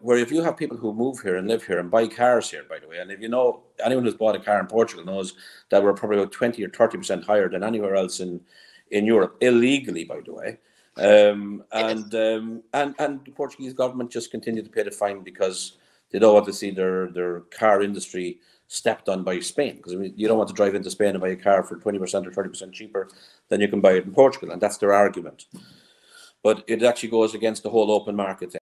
where if you have people who move here and live here and buy cars here, by the way, and if you know anyone who's bought a car in Portugal knows that we're probably about 20 or 30% higher than anywhere else in, in Europe, illegally, by the way. Um, and, um, and, and the Portuguese government just continue to pay the fine because they don't want to see their, their car industry stepped on by Spain. Because I mean, you don't want to drive into Spain and buy a car for 20% or 30% cheaper than you can buy it in Portugal. And that's their argument. But it actually goes against the whole open market thing.